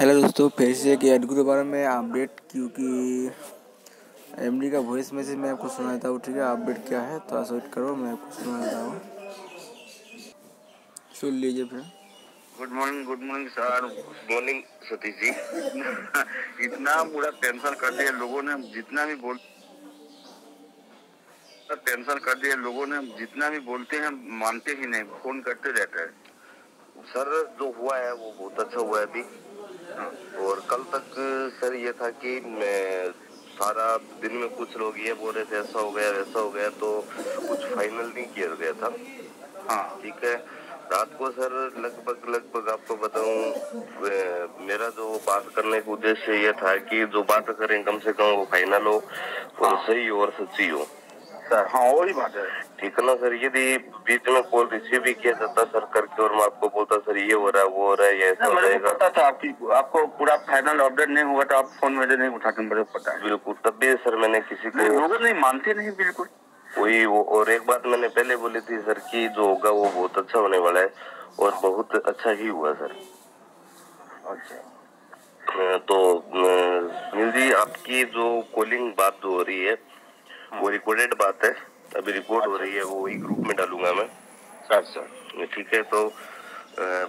Hello दोस्तों, फिर से एक एड के बारे में अपडेट, क्योंकि एमडी का वॉइस मैसेज मैं आपको सुनाता हूँ, ठीक है? अपडेट क्या है थोड़ा सा वेट करो, मैं आपको सुनाता हूँ। सुन लीजिए फिर। Good morning good morning sir morning Satish ji. इतना पूरा टेंशन कर दिया लोगों ने, जितना भी बोल टेंशन कर दिया लोगों ने, जितना भी बोलते हैं, मानते ही नहीं, फ़ोन करते रहते हैं। सर जो हुआ है, वो बहुत अच्छा हुआ है अभी। और कल तक सर ये था कि मैं सारा दिन में कुछ लोग ये बोल रहे थे ऐसा हो गया वैसा हो गया तो कुछ फाइनल नहीं किया गया था। हाँ। ठीक है? रात को सर लगभग लगभग आपको बताऊँ मेरा जो बात करने का उद्देश्य ये था कि जो बात करें कम से कम वो फाइनल हो और हाँ। सही और सच्ची हो। सर। हाँ वही बात है। ठीक है ना सर यदि बीच में कॉल रिसीव भी किया जाता सर करके और मैं आपको बोलता सर ये हो रहा है वो हो रहा है ये ऐसा रहेगा पता था आपकी आपको पूरा फाइनल अपडेट नहीं हुआ तो आप फ़ोन मेरे नहीं उठाते मुझे पता है। बिल्कुल तब भी सर मैंने किसी को लोग नहीं मानते नहीं बिल्कुल। वही वो और एक बात मैंने पहले बोली थी सर की जो होगा वो बहुत अच्छा होने वाला है और बहुत अच्छा ही हुआ सर। अच्छा। तो सुनील जी आपकी जो कॉलिंग बात जो हो रही है वो रिकॉर्डेड बात है। अभी रिपोर्ट हो रही है वो वही ग्रुप में डालूँगा मैं। सर सर ठीक है तो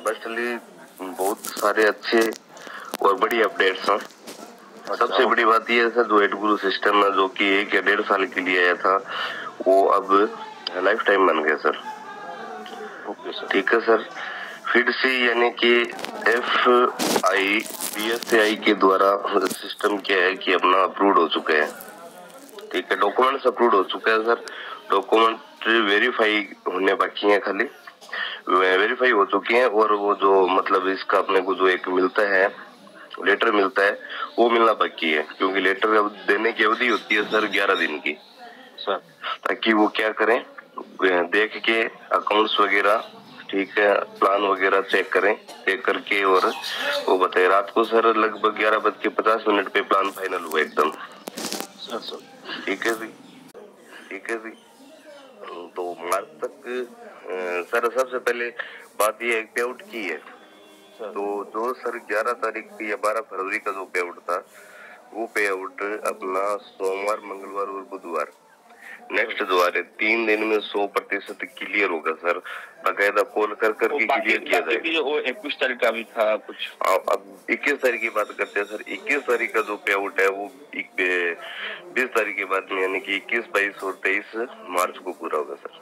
बस्टली बहुत सारे अच्छे और बड़ी अपडेट्स हैं। सबसे बड़ी बात यह है जो एड गुरु सिस्टम है जो कि एक या डेढ़ साल के लिए आया था वो अब लाइफ टाइम बन गया सर। ठीक है सर। फिर से यानी कि F I B S I के द्वारा सिस्टम क्या है कि अपना अप्रूव हो चुके हैं। ठीक है डॉक्यूमेंट्स अप्रूव हो चुके हैं सर डॉक्यूमेंट वेरीफाई होने बाकी हैं खाली। वेरीफाई हो चुके हैं और वो जो मतलब इसका अपने को जो एक मिलता है लेटर मिलता है वो मिलना बाकी है। क्योंकि लेटर देने की अवधि होती है सर ग्यारह दिन की। सर ताकि वो क्या करें देख के अकाउंट्स वगैरह ठीक है प्लान वगैरह चेक करें। चेक करके और वो बताए। रात को सर लगभग ग्यारह बज के पचास मिनट पे प्लान फाइनल हुआ एकदम। ठीक है जी। ठीक है जी। तो मार्च तक सर सबसे पहले बात ये पे आउट की है। तो जो सर 11 तारीख की या 12 फरवरी का जो पे आउट था वो पे आउट अपना सोमवार मंगलवार और बुधवार। नेक्स्ट रहे तीन दिन में सौ प्रतिशत क्लियर होगा सर बकायदा कॉल कर करके क्लियर किया जाएगा। इक्कीस तारीख का भी था कुछ। अब इक्कीस तारीख की बात करते हैं सर इक्कीस तारीख का जो पे आउट है वो बीस तारीख के बाद में यानी कि इक्कीस बाईस और तेईस मार्च को पूरा होगा सर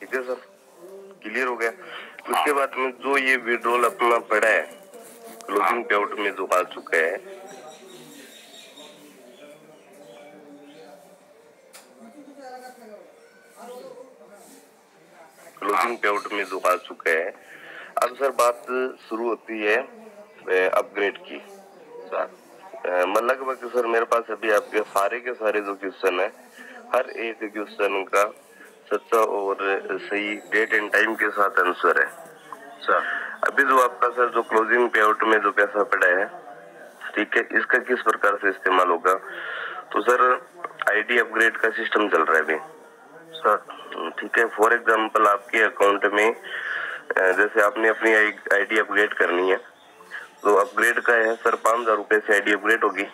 ठीक है सर क्लियर हो गया? उसके बाद में जो ये विड्रोल अपना पड़ा है क्लोजिंग पे आउट में जो आ चुका है क्लोजिंग पे आउट में आ चुका है। अब सर, बात शुरू होती है अपग्रेड की। सर लगभग सर, मेरे पास अभी आपके सारे के सारे जो क्वेश्चन है, हर एक क्वेश्चन का सच्चा और सही डेट एंड टाइम के साथ आंसर है। सर, अभी जो आपका सर, जो क्लोजिंग पे आउट में जो पैसा पड़ा है, ठीक है, इसका किस प्रकार से इस्तेमाल होगा? तो सर आईडी अपग्रेड का सिस्टम चल रहा है अभी। सर ठीक है फॉर एग्जांपल आपके अकाउंट में जैसे आपने अपनी आईडी अपग्रेड करनी है तो अपग्रेड का है सर पाँच हज़ार रूपए से आईडी अपग्रेड होगी।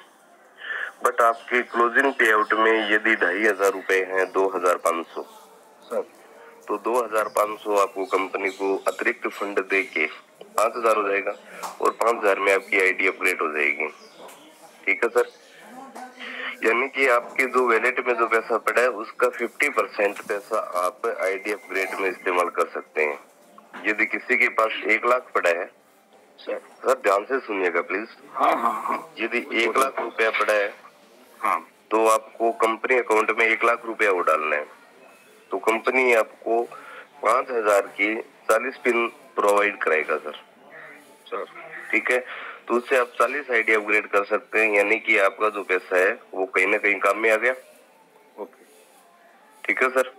बट आपके क्लोजिंग पे आउट में यदि ढाई हज़ार रूपए है दो हज़ार पाँच सौ। सर। तो दो हज़ार पाँच सौ आपको कंपनी को अतिरिक्त फंड दे के पाँच हज़ार हो जाएगा और पाँच हज़ार में आपकी आईडी अपग्रेड हो जाएगी। ठीक है सर? यानी कि आपके जो वैलेट में जो पैसा पड़ा है उसका 50 परसेंट पैसा आप आईडी अपग्रेड में इस्तेमाल कर सकते हैं। यदि किसी के पास एक लाख पड़ा है सर ध्यान से सुनिएगा प्लीज़ हाँ हाँ हाँ। यदि एक लाख रुपया पड़ा है हाँ। तो आपको कंपनी अकाउंट में एक लाख रुपया वो डालना है। तो कंपनी आपको पाँच हज़ार की चालीस पिन प्रोवाइड कराएगा सर सर ठीक है? तो उससे आप चालीस आईडी अपग्रेड कर सकते हैं यानी कि आपका जो पैसा है वो कहीं ना कहीं काम में आ गया। ओके। ठीक है सर?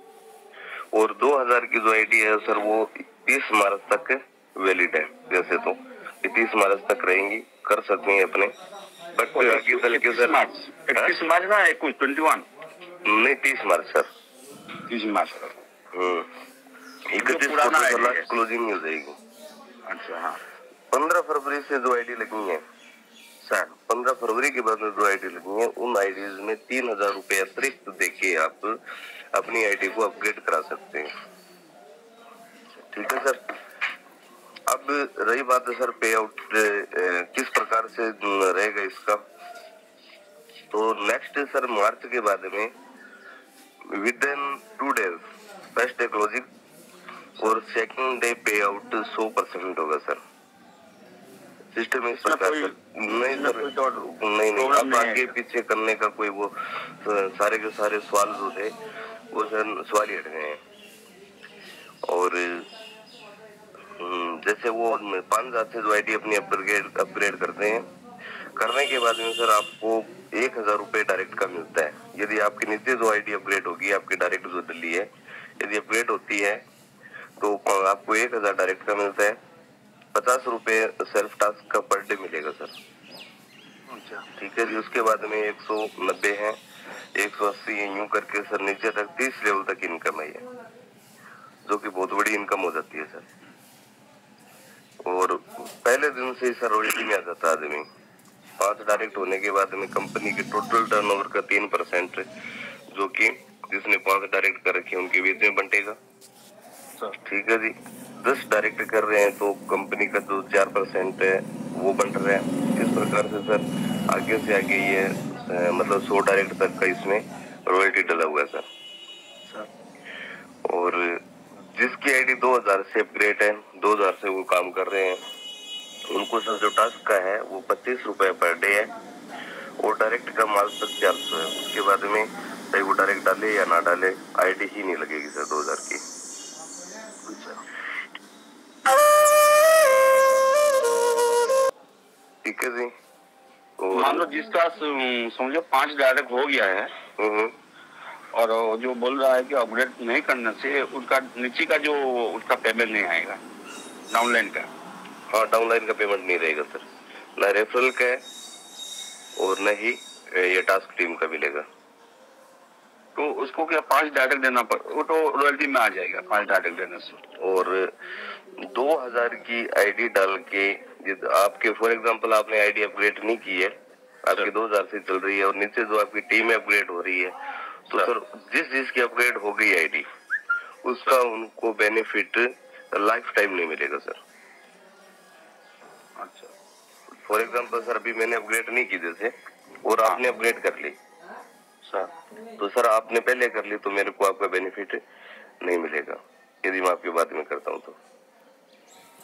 और 2000 की जो आईडी है सर वो 30 मार्च तक वैलिड है वैसे तो। तीस मार्च तक रहेंगी कर सकते हैं अपने। बट आगे सर इक्कीस मार्च। ना इक्कीस ट्वेंटी वन नहीं तीस मार्च सर। तीस मार्च। हम्म। इकतीस क्लोजिंग हो जाएगी। अच्छा हाँ। पंद्रह फरवरी से जो आईडी लगी है। सर, पंद्रह फरवरी के बाद जो आईडी लगी है। उन आईडीज में तीन हज़ार रूपए अतिरिक्त देके आप अपनी आईडी को अपग्रेड करा सकते हैं। ठीक है, सर? अब रही बात है, सर पे आउट किस प्रकार से रहेगा इसका? तो नेक्स्ट सर, मार्च के बाद में within two days first day closing और सेकंड डे पे आउट सौ परसेंट होगा, सर। सिस्टम इस प्रकार नहीं सर। तो नहीं नहीं अब आगे पीछे करने का कोई वो सारे के सारे सवाल जो थे वो सर सवाल ही हट गए हैं। और हम्म, जैसे वो पाँच हज़ार से जो आईडी अपनी अपग्रेड अपग्रेड करते हैं करने के बाद में सर आपको एक हज़ार रूपए डायरेक्ट का मिलता है। यदि आपकी नीचे जो आईडी अपग्रेड होगी आपकी डायरेक्ट जो दिल्ली है यदि अपग्रेड होती है तो आपको एक हज़ार डायरेक्ट का मिलता है। पचास रुपए सेल्फ टास्क का पर डे मिलेगा सर अच्छा। ठीक है जी उसके बाद में एक सौ नब्बे है एक सौ अस्सी है यूँ करके सर नीचे तक तीस लेवल तक इनकम है ये जो कि बहुत बड़ी इनकम हो जाती है सर और पहले दिन से ही सर रॉयल्टी में आ जाता है आदमी। पाँच डायरेक्ट होने के बाद में कंपनी के टोटल टर्नओवर का तीन परसेंट जो कि जिसने पाँच डायरेक्ट कर रखे हैं उनके बीच में बंटेगा। ठीक है जी। दस डायरेक्ट कर रहे हैं तो कंपनी का जो चार परसेंट है वो बंट रहा है। इस प्रकार से सर आगे से आगे ये मतलब सौ डायरेक्ट तक का इसमें रॉयल्टी डला हुआ है सर। सर। और जिसकी आईडी 2000 से अपग्रेड है 2000 से वो काम कर रहे हैं। उनको सर जो टास्क का है वो पच्चीस रुपए पर डे है। और डायरेक्ट का माल तक चार सौ है। उसके बाद में चाहे वो डायरेक्ट डाले या ना डाले आईडी ही नहीं लगेगी सर 2000 की। मान लो जिसका समझो पाँच डायरेक्ट हो गया है हम्म। और जो बोल रहा है कि अपग्रेड नहीं करने से उनका नीचे का जो उसका पेमेंट नहीं आएगा डाउनलाइन का। हाँ डाउनलाइन का पेमेंट नहीं रहेगा सर न रेफरल का है और न ही ये टास्क टीम का मिलेगा तो उसको क्या पाँच डायरेक्ट देना पड़ वो तो रॉयल्टी में आ जाएगा पाँच डायरेक्ट देने से। और 2000 की आईडी डाल के आपके फॉर एग्जांपल आपने आईडी अपग्रेड नहीं की है आपकी 2000 से चल रही है और नीचे जो आपकी टीम अपग्रेड हो रही है तो सर। सर जिस जिसकी अपग्रेड हो गई आईडी उसका उनको बेनिफिट लाइफ टाइम नहीं मिलेगा सर अच्छा। फॉर एग्जांपल सर अभी मैंने अपग्रेड नहीं की जैसे और आपने अपग्रेड कर ली। सर तो सर आपने पहले कर ली तो मेरे को आपका बेनिफिट नहीं मिलेगा। यदि मैं आपकी बात में करता हूँ तो।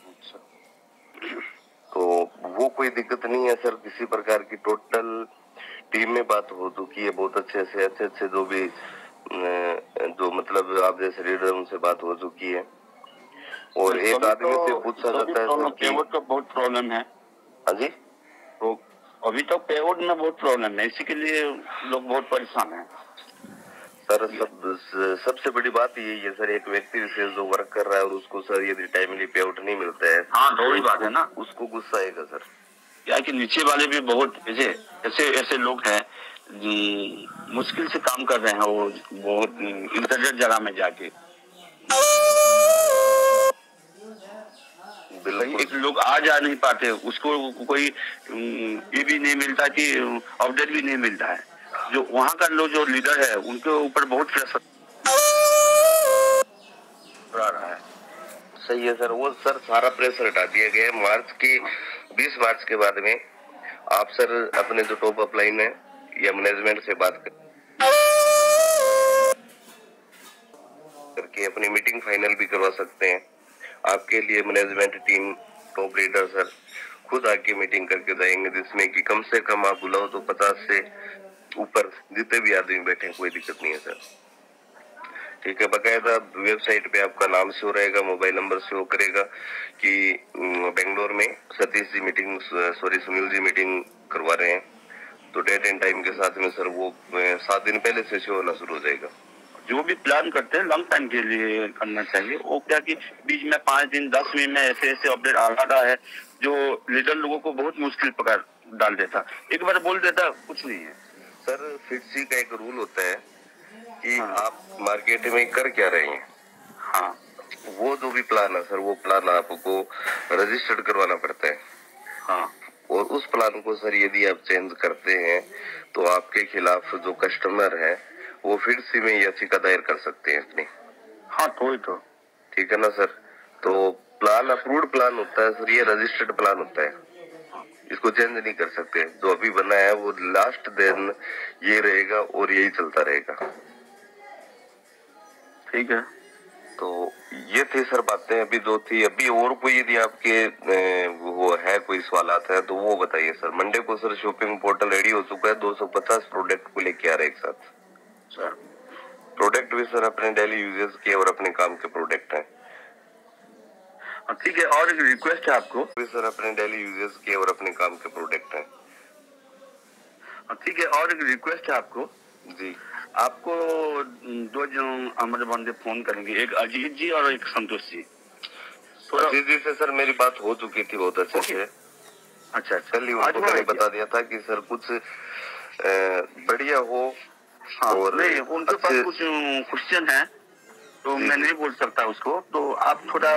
अच्छा। तो वो कोई दिक्कत नहीं है सर किसी प्रकार की टोटल टीम में बात हो चुकी है बहुत अच्छे से अच्छे अच्छे जो भी जो मतलब आप जैसे लीडर उनसे बात हो चुकी है। और एक आदमी तो- से पूछा अभी जाता है प्रॉब्लम- सर का बहुत प्रॉब्लम है। हाँ जी? तो अभी तो पेवोड में बहुत प्रॉब्लम है इसी के लिए लोग बहुत परेशान हैं। सर सब सबसे बड़ी बात यही है सर एक व्यक्ति विशेष जो वर्क कर रहा है और उसको सर यदि टाइमली पे आउट नहीं मिलता है। हाँ तो वही बात है ना। उसको गुस्सा आएगा सर। क्या कि नीचे वाले भी बहुत ऐसे ऐसे ऐसे लोग हैं जी, मुश्किल से काम कर रहे हैं वो बहुत इंटरनेट जगह में जाके। एक लोग आ जा नहीं पाते उसको कोई ये भी नहीं मिलता कि अपडेट भी नहीं मिलता है। जो वहाँ का लोग जो लीडर है, उनके ऊपर बहुत प्रेशर रहा है। सही है सर, वो सर सारा प्रेशर हटा दिया गया है। मार्च की 20 मार्च के बाद में आप सर अपने जो टॉप अपलाइन है, या मैनेजमेंट से बात कर करके अपनी मीटिंग फाइनल भी करवा सकते हैं। आपके लिए management team top leader sir, खुद आके मीटिंग करके जाएँगे, जिसमें कि कम से कम आप बुलाओ तो पचास से ऊपर जितने भी आदमी बैठे कोई दिक्कत नहीं है, सर। ठीक है, बकायदा वेबसाइट पे आपका नाम शो रहेगा, मोबाइल नंबर शो करेगा कि बेंगलोर में Satish ji meeting, sorry, Sunil ji meeting करवा रहे हैं। तो डेट एंड टाइम के साथ में, सर, वो सात दिन पहले से शो होना शुरू हो जाएगा। जो भी प्लान करते हैं लॉन्ग टाइम के लिए करना चाहिए। वो क्या कि बीच में पाँच दिन, दस दिन में ऐसे ऐसे अपडेट आ रहा है, जो लीडर लोगों को बहुत मुश्किल पकड़ डाल देता। एक बार बोल देता, कुछ नहीं है। सर फिटसी का एक रूल होता है कि हाँ। आप मार्केट में कर क्या रहे हैं? हाँ। वो जो भी प्लान है सर वो प्लान आपको रजिस्टर्ड करवाना पड़ता है। हाँ। और उस प्लान को सर यदि आप चेंज करते हैं तो आपके खिलाफ जो कस्टमर है वो फिर से में याचिका दायर कर सकते हैं अपनी। हाँ तो ही तो। ठीक है ना सर? तो प्लान अप्रूव्ड प्लान होता है सर ये रजिस्टर्ड प्लान होता है। इसको चेंज नहीं कर सकते। जो अभी बना है वो लास्ट दिन ये रहेगा और यही चलता रहेगा। ठीक है। तो ये थी सर बातें। अभी दो थी। अभी और कोई यदि आपके वो है कोई सवाल है तो वो बताइए सर। मंडे को सर शॉपिंग पोर्टल रेडी हो चुका है। 250 प्रोडक्ट को लेके आ रहे एक साथ। सर। प्रोडक्ट भी सर अपने डेली यूजेस के और अपने काम के प्रोडक्ट हैं हाँ, ठीक है और एक रिक्वेस्ट है आपको। सर अपने डेली यूज़र्स के और अपने काम के प्रोडक्ट हैं। ठीक है और एक रिक्वेस्ट है आपको। जी। आपको दो जन हमारे बंदे फ़ोन करेंगे एक अजीत जी और एक संतोष जी। जी जी से सर मेरी बात हो चुकी थी बहुत अच्छे से। अच्छा अच्छा। कल ही उनको मैंने बता दिया था कि सर कुछ बढ़िया हो हाँ और नहीं उनके पास कुछ क्वेश्चन है। तो मैं नहीं बोल सकता उसको। तो आप थोड़ा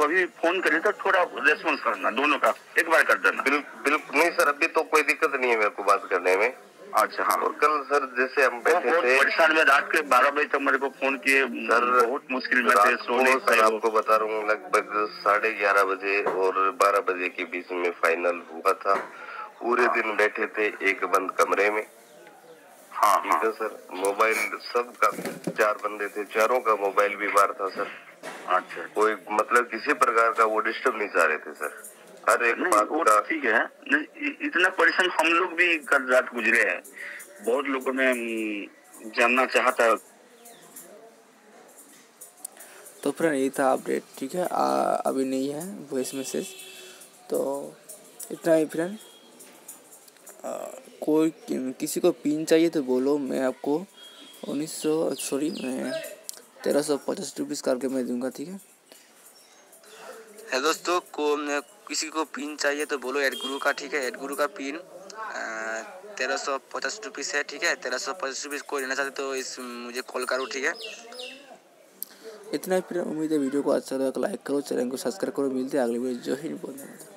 कभी फ़ोन करें तो थोड़ा रेस्पॉन्स करना दोनों का एक बार कर देना। बिल, बिल्कुल नहीं सर अभी तो कोई दिक्कत नहीं है मेरे को बात करने में। अच्छा हाँ। और कल सर जैसे हम बैठे बहुत थे परेशान में रात के बारह बजे तक मेरे को फ़ोन किए सर बहुत मुश्किल में थे रात सो को नहीं सर आपको बता रहा हूँ लगभग साढ़े ग्यारह बजे और बारह बजे के बीच में फाइनल हुआ था। पूरे दिन बैठे थे एक बंद कमरे में। हाँ ठीक हाँ। है सर मोबाइल सबका चार बंदे थे चारों का मोबाइल भी बाहर था सर। अच्छा। कोई मतलब किसी प्रकार का वो डिस्टर्ब नहीं चाह रहे थे सर। हर एक बात का ठीक है। नहीं, इतना परेशान हम लोग भी कल रात गुजरे हैं। बहुत लोगों ने जानना चाहता है तो फ्रेंड ये था अपडेट ठीक है? आ, अभी नहीं है वॉइस मैसेज तो इतना ही फ्रेंड। कोई किसी को पिन चाहिए तो बोलो मैं आपको उन्नीस सौ सॉरी मैं तेरह सौ पचास रुपीज़ करके मैं दूँगा ठीक है? है दोस्तों को किसी को पिन चाहिए तो बोलो एड गुरु का ठीक है? एड गुरु का पिन तेरह सौ पचास रुपीज़ है ठीक है? तेरह सौ पचास रुपीज़ कोई लेना चाहते तो इस मुझे कॉल करो ठीक है? इतना ही फिर उम्मीद है वीडियो को अच्छा लगा लाइक करो चैनल को सब्सक्राइब करो मिलते हैं अगले वीडियो जो ही बोलना